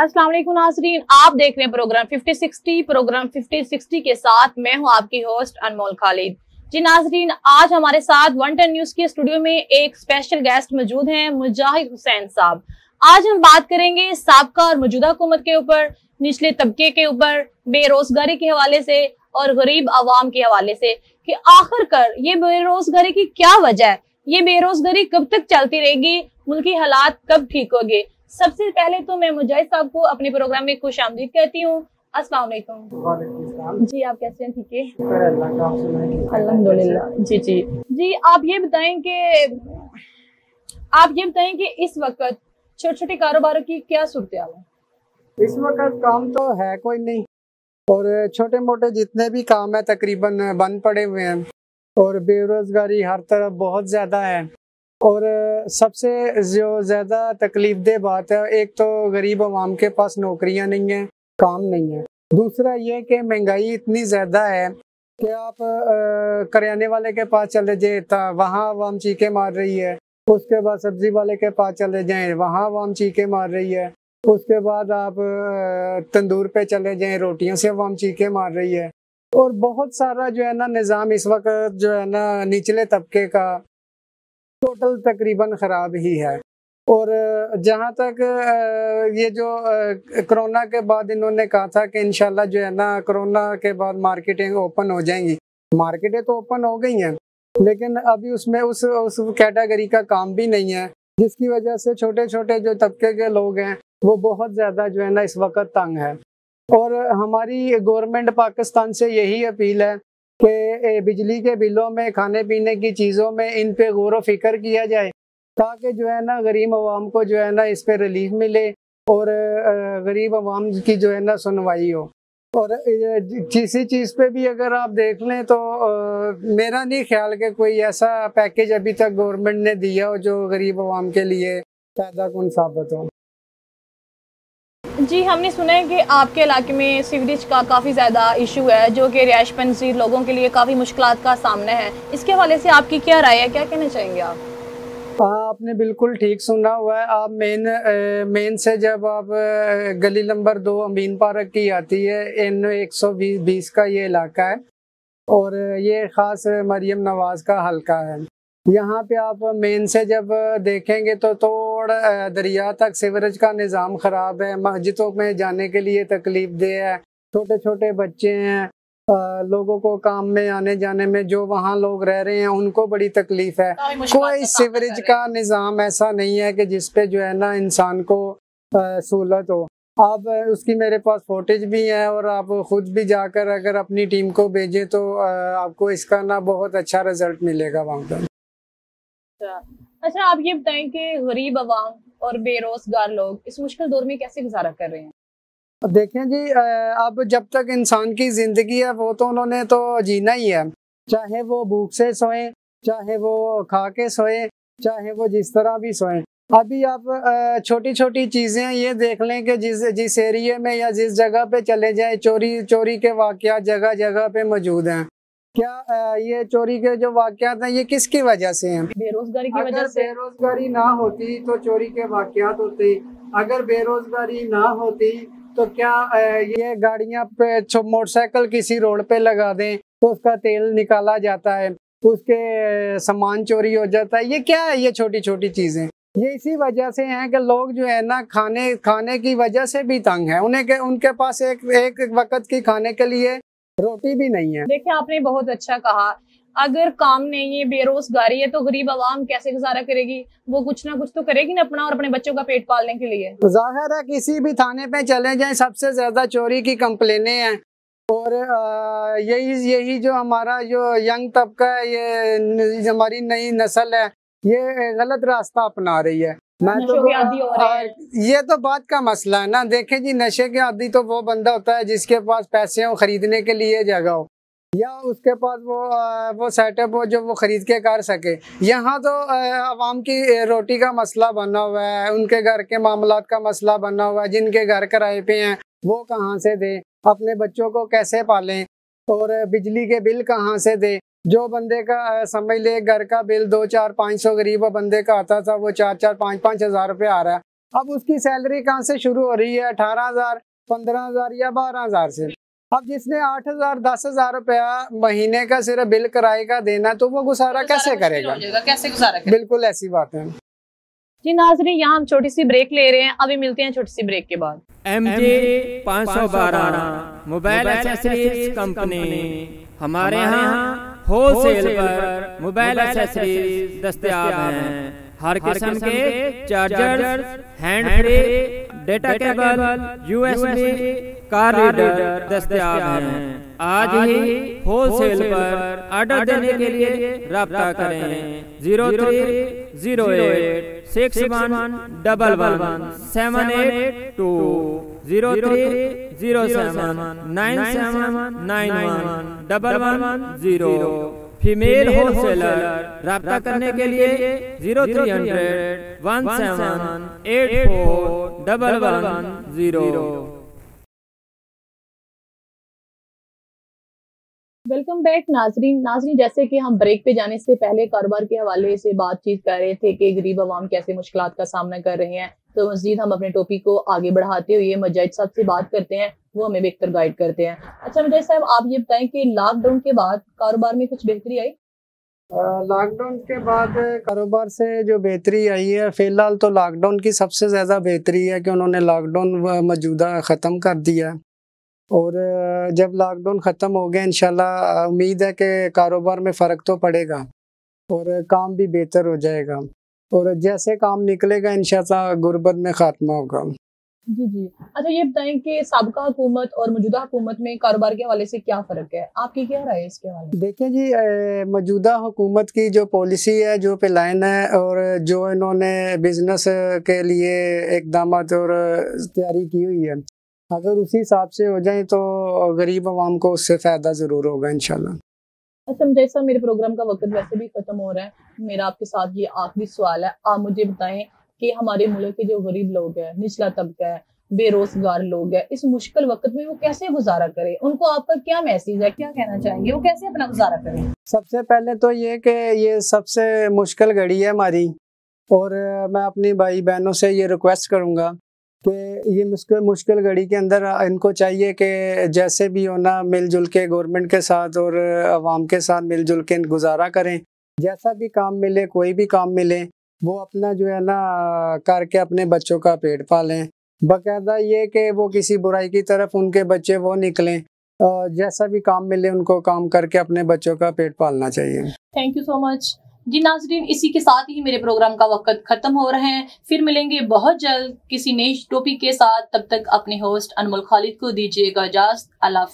वालेकुम नाजरीन, आप देख रहे हैं प्रोग्राम 5060 प्रोग्राम 5060 के साथ मैं हूँ आपकी होस्ट अनमोल खालिद। जी नाजरीन, आज हमारे साथ वन टेन न्यूज़ के स्टूडियो में एक स्पेशल गेस्ट मौजूद हैं, मुजाहिद हुसैन साहब। आज हम बात करेंगे सबका और मौजूदा हुकूमत के ऊपर, निचले तबके के ऊपर, बेरोजगारी के हवाले से और गरीब आवाम के हवाले से कि आखिरकार ये बेरोजगारी की क्या वजह है? ये बेरोजगारी कब तक चलती रहेगी? मुल्की हालात कब ठीक होंगे? सबसे पहले तो मैं मुजाहिद साहब को अपने प्रोग्राम में खुश आमदीद कहती हूँ। वालेकुम। जी, आप कैसे हैं? ठीक है? अल्हम्दुलिल्लाह। जी जी। जी, आप ये बताएँ कि, आप ये बताएँ कि इस वक्त छोटे छोटे कारोबारों की क्या सूरत है? इस वक्त काम तो है, कोई नहीं। और छोटे मोटे जितने भी काम है, तकरीबन बंद पड़े हुए हैं। और बेरोजगारी हर तरफ़ बहुत ज़्यादा है। और सबसे जो ज़्यादा तकलीफ़ दह बात है, एक तो गरीब आवाम के पास नौकरियाँ नहीं है, काम नहीं है। दूसरा ये कि महँगाई इतनी ज़्यादा है कि आप करियाने वाले के पास चले जाए वहाँ आवाम चीखे मार रही है, उसके बाद सब्ज़ी वाले के पास चले जाएँ, वहाँ आवाम चीखे मार रही है, उसके बाद आप तंदूर पे चले जाएँ, रोटियों से आवाम चीखे मार रही है। और बहुत सारा जो है ना निज़ाम इस वक्त जो है ना निचले तबके का टोटल तकरीबन ख़राब ही है। और जहाँ तक ये जो कोरोना के बाद इन्होंने कहा था कि इनशाला जो है ना, कोरोना के बाद मार्केटें ओपन हो जाएँगी। मार्केटें तो ओपन हो गई हैं, लेकिन अभी उसमें उस उस कैटेगरी का काम भी नहीं है, जिसकी वजह से छोटे छोटे जो तबके के लोग हैं, वो बहुत ज़्यादा जो है ना, इस वक्त तंग है। और हमारी गवर्नमेंट पाकिस्तान से यही अपील है कि बिजली के बिलों में खाने पीने की चीज़ों में इन पे गौर फ़िक्र किया जाए ताकि जो है ना गरीब आवाम को जो है ना इस पे रिलीफ मिले और गरीब आवाम की जो है ना सुनवाई हो। और किसी चीज़ पे भी अगर आप देख लें तो आ, मेरा नहीं ख्याल कि कोई ऐसा पैकेज अभी तक गवर्नमेंट ने दिया हो जो गरीब आवाम के लिए पैदा कन साबित हो। जी, हमने सुना है कि आपके इलाके में सीवरेज का काफ़ी ज़्यादा इशू है, जो कि रिहायश पंजीर लोगों के लिए काफ़ी मुश्किल का सामना है। इसके हवाले से आपकी क्या राय है? क्या कहना चाहेंगे आप? हाँ आपने बिल्कुल ठीक सुना हुआ है। आप मेन मेन से जब आप गली नंबर दो अमीन पार्क की आती है एन एक सौ बीस बीस का ये इलाका है। और ये ख़ास मरियम नवाज़ का हल्का है। यहाँ पे आप मेन से जब देखेंगे तो तो तोड़ दरिया तक सीवरेज का निज़ाम ख़राब है। मस्जिदों में जाने के लिए तकलीफ़ दे है। छोटे छोटे बच्चे हैं। लोगों को काम में आने जाने में जो वहाँ लोग रह रहे हैं उनको बड़ी तकलीफ़ है। कोई सीवरेज का निज़ाम ऐसा नहीं है कि जिसपे जो है ना इंसान को सहूलत हो। आप उसकी मेरे पास फोटेज भी है और आप खुद भी जाकर अगर अपनी टीम को भेजें तो आपको इसका ना बहुत अच्छा रिज़ल्ट मिलेगा वहाँ पर। अच्छा आप ये बताएँ कि गरीब आवाम और बेरोजगार लोग इस मुश्किल दौर में कैसे गुजारा कर रहे हैं? देखें जी अब जब तक इंसान की ज़िंदगी है, वो तो उन्होंने तो जीना ही है। चाहे वो भूख से सोए, चाहे वो खा के सोए, चाहे वो जिस तरह भी सोए। अभी आप छोटी छोटी चीज़ें ये देख लें कि जिस जिस एरिए में या जिस जगह पे चले जाए, चोरी चोरी के वाक़ जगह जगह पे मौजूद हैं। क्या ये चोरी के जो वाकयात हैं ये किसकी वजह से हैं? बेरोजगारी की वजह से। बेरोजगारी ना होती तो चोरी के वाकयात होते। अगर बेरोजगारी ना होती तो क्या ये गाड़ियाँ पे मोटरसाइकिल किसी रोड पे लगा दें तो उसका तेल निकाला जाता है उसके सामान चोरी हो जाता है। ये क्या है ये छोटी छोटी चीज़ें? ये इसी वजह से हैं कि लोग जो है ना खाने खाने की वजह से भी तंग है। उन्हें के, उनके पास एक एक वक्त की खाने के लिए रोटी भी नहीं है। देखिए आपने बहुत अच्छा कहा। अगर काम नहीं है बेरोजगारी है तो गरीब आवाम कैसे गुजारा करेगी? वो कुछ ना कुछ तो करेगी ना अपना और अपने बच्चों का पेट पालने के लिए। ज़ाहिर है किसी भी थाने पे चले जाएँ सबसे ज़्यादा चोरी की कंप्लेने हैं। और यही यही जो हमारा जो यंग तबका है ये हमारी नई नस्ल है ये गलत रास्ता अपना रही है। मैं तो ये तो बात का मसला है ना। देखें जी नशे के आदि तो वो बंदा होता है जिसके पास पैसे हो खरीदने के लिए जगह हो। या उसके पास वो वो सेटअप हो जो वो खरीद के कर सके। यहाँ तो आवाम की रोटी का मसला बना हुआ है उनके घर के मामला का मसला बना हुआ है जिनके घर किराए पे हैं वो कहाँ से दें? अपने बच्चों को कैसे पालें? और बिजली के बिल कहाँ से दें? जो बंदे का समझ ले घर का बिल दो चार पाँच सौ गरीब बंदे का आता था वो चार चार पाँच पाँच हज़ार रुपये आ रहा है। अब उसकी सैलरी कहाँ से शुरू हो रही है? अठारह हज़ार पंद्रह हज़ार या बारह हज़ार से? अब जिसने आठ हज़ार दस हज़ार रुपया महीने का सिर्फ़ बिल किराए का देना तो वो गुजारा कैसे करेगा? कैसे गुजारा बिल्कुल ऐसी बात है। जी नाजरी यहाँ हम छोटी सी ब्रेक ले रहे हैं। अभी मिलते हैं छोटी सी ब्रेक के बाद। एम जे पाँच सौ बारह मोबाइल कंपनी हमारे यहाँ होलसेल पर मोबाइल एक्सेसरीज दस्तयाब हैं। हर किस्म के charger hand free data cable USB car reader दस्तयाब हैं आज ही होलसेल पर ऑर्डर देने के लिए रब्ता करें zero three zero eight six one double one seven eight two zero three zero seven nine seven nine one double one zero female wholesaler. रहा करने के लिए zero three hundred one seven eight four double one zero welcome back नाजरीन। नाजरीन, जैसे कि हम break पे जाने से पहले कारोबार के हवाले से बातचीत कर रहे थे कि गरीब आवाम कैसे मुश्किल का सामना कर रहे हैं। तो मजीद हम अपने टॉपिक को आगे बढ़ाते हुए मजाहिद साहब से बात करते हैं, वो हमें बेहतर गाइड करते हैं। अच्छा मुझे साहब, आप ये बताएँ कि लॉकडाउन के बाद कारोबार में कुछ बेहतरी आई? लॉकडाउन के बाद कारोबार से जो बेहतरी आई है, फ़िलहाल तो लॉकडाउन की सबसे ज़्यादा बेहतरी है कि उन्होंने लॉकडाउन मौजूदा ख़त्म कर दिया। और जब लॉकडाउन ख़त्म हो गया इंशाल्लाह उम्मीद है कि कारोबार में फ़र्क तो पड़ेगा और काम भी बेहतर हो जाएगा। और जैसे काम निकलेगा इंशाल्लाह गुर्बत में ख़ात्मा होगा। जी जी। अच्छा ये बताएँ कि सबका हुकूमत और मौजूदा हुकूमत में कारोबार के हवाले से क्या फ़र्क है? आपकी क्या राय है इसके हवाले? देखिए जी मौजूदा हुकूमत की जो पॉलिसी है जो प्लान है और जो इन्होंने बिज़नेस के लिए इकदाम और तैयारी की हुई है अगर उसी हिसाब से हो जाए तो गरीब आवाम को उससे फ़ायदा ज़रूर होगा इनशाला अच्छा जैसा मेरे प्रोग्राम का वक्त वैसे भी ख़त्म हो रहा है। मेरा आपके साथ ये आखिरी सवाल है। आप मुझे बताएँ कि हमारे मुल्क के जो गरीब लोग हैं निचला तबका है बेरोजगार लोग हैं इस मुश्किल वक्त में वो कैसे गुजारा करें? उनको आपका क्या मैसेज है? क्या कहना चाहेंगे? वो कैसे अपना गुजारा करें? सबसे पहले तो ये कि ये सबसे मुश्किल घड़ी है हमारी। और मैं अपनी भाई बहनों से ये रिक्वेस्ट करूँगा कि ये मुश्किल मुश्किल घड़ी के अंदर इनको चाहिए कि जैसे भी होना मिलजुल के गवर्नमेंट के साथ और आवाम के साथ मिलजुल के गुजारा करें। जैसा भी काम मिले, कोई भी काम मिले, वो अपना जो है ना, करके अपने बच्चों का पेट पालें। बाकायदा ये कि वो किसी बुराई की तरफ़ उनके बच्चे वो निकलें जैसा भी काम मिले उनको काम करके अपने बच्चों का पेट पालना चाहिए। थैंक यू सो मच जी नाजरीन, इसी के साथ ही मेरे प्रोग्राम का वक्त खत्म हो रहे हैं। फिर मिलेंगे बहुत जल्द किसी नई टॉपिक के साथ। तब तक अपने होस्ट अनमोल खालिद को दीजिएगा इजाज़त। अल्लाह